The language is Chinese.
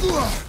呃